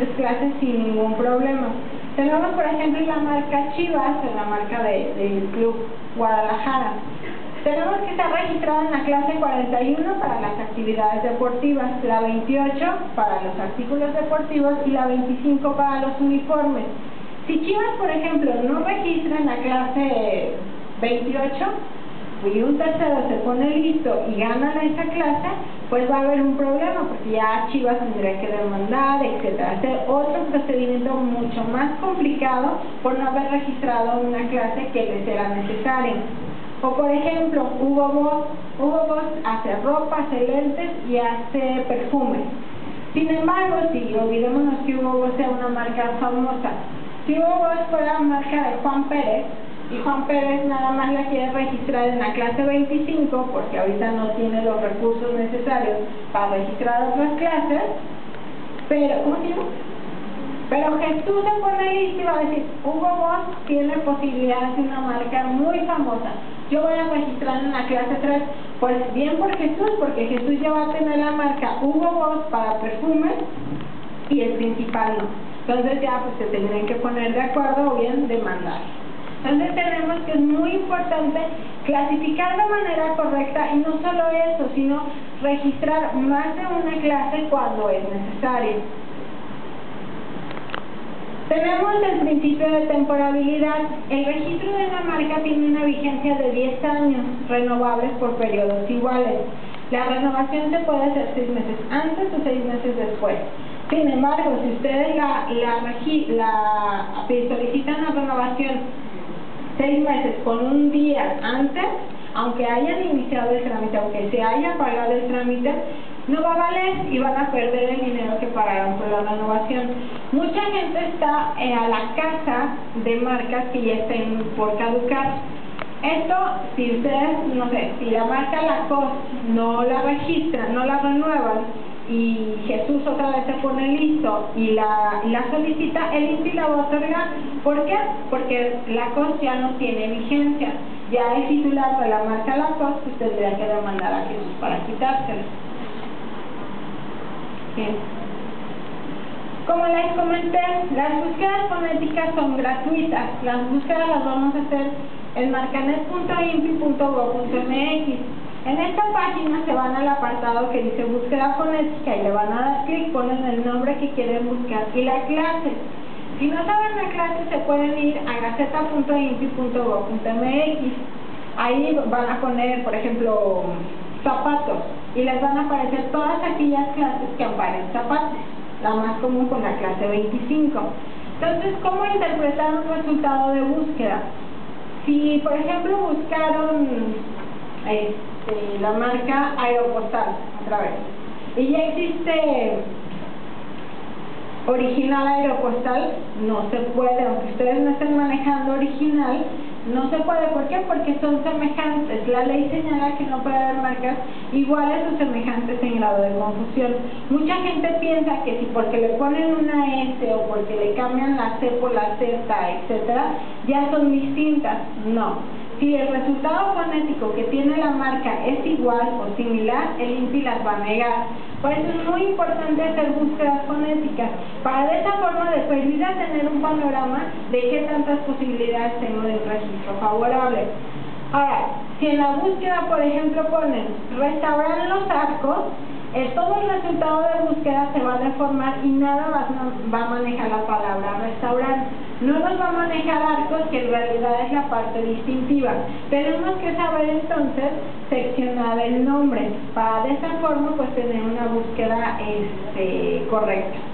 diferentes clases sin ningún problema. Tenemos, por ejemplo, la marca Chivas, la marca del de Club Guadalajara. Tenemos que estar registrada en la clase 41 para las actividades deportivas, la 28 para los artículos deportivos y la 25 para los uniformes. Si Chivas, por ejemplo, no registra en la clase 28 y un tercero se pone listo y gana esa clase, pues va a haber un problema porque ya Chivas tendría que demandar, etcétera. Hacer otro procedimiento mucho más complicado por no haber registrado una clase que les era necesaria. O por ejemplo, Hugo Boss, Hugo Boss hace ropa, hace lentes y hace perfumes. Sin embargo, si olvidémonos que Hugo Boss sea una marca famosa, si Hugo Boss fuera marca de Juan Pérez, y Juan Pérez nada más la quiere registrar en la clase 25 porque ahorita no tiene los recursos necesarios para registrar otras clases, pero, ¿cómo? Pero Jesús se pone listo y va a decir, Hugo Boss tiene posibilidad de una marca muy famosa. Yo voy a registrar en la clase 3, pues bien por Jesús, porque Jesús ya va a tener la marca Hugo Boss para perfumes y el principal no. Entonces ya pues se tendrían que poner de acuerdo o bien demandar. Entonces tenemos que es muy importante clasificar de manera correcta y no solo eso, sino registrar más de una clase cuando es necesario. Tenemos el principio de temporabilidad. El registro de una marca tiene una vigencia de 10 años, renovables por periodos iguales. La renovación se puede hacer 6 meses antes o 6 meses después. Sin embargo, si ustedes la, la, la solicitan la renovación 6 meses con un día antes, aunque hayan iniciado el trámite, aunque se haya pagado el trámite, no va a valer y van a perder el dinero que pagaron por la renovación. Mucha gente está eh, a la casa de marcas que ya estén por caducar. Esto, si ustedes, no sé, si la marca Lacoste no la registra, no la renuevan y Jesús otra vez se pone listo y la, la solicita, el INPI la va a otorgar. ¿Por qué? Porque Lacoste ya no tiene vigencia. Ya es titular de la marca Lacoste, pues tendría que demandar a Jesús para quitársela. Como les comenté, las búsquedas fonéticas son gratuitas. Las búsquedas las vamos a hacer en marcanet.impi.go.mx. En esta página se van al apartado que dice búsqueda fonética y le van a dar clic, ponen el nombre que quieren buscar y la clase. Si no saben la clase se pueden ir a gaceta.impi.go.mx. Ahí van a poner, por ejemplo, zapatos y les van a aparecer todas aquellas clases que amparen zapatos, la más común con la clase 25. Entonces, ¿cómo interpretar un resultado de búsqueda? Si, por ejemplo, buscaron este, la marca Aeropostal, otra vez, y ya existe original Aeropostal, no se puede, aunque ustedes no estén manejando original, no se puede, ¿por qué? Porque son semejantes. La ley señala que no puede haber marcas iguales o semejantes en grado de confusión. Mucha gente piensa que si porque le ponen una S o porque le cambian la C por la Z, etcétera, ya son distintas. No. Si el resultado fonético que tiene la marca es igual o similar, el INPI las va a negar. Por eso es muy importante hacer búsquedas fonéticas, para de esa forma después ir a tener un panorama de qué tantas posibilidades tengo de un registro favorable. Ahora, si en la búsqueda, por ejemplo, ponen restaurar los arcos, eh, todo el resultado de búsqueda se va a deformar y nada va, va a manejar la palabra restaurar. No nos va a manejar arcos, que en realidad es la parte distintiva. Tenemos que saber entonces seccionar el nombre para de esa forma pues tener una búsqueda este, correcta.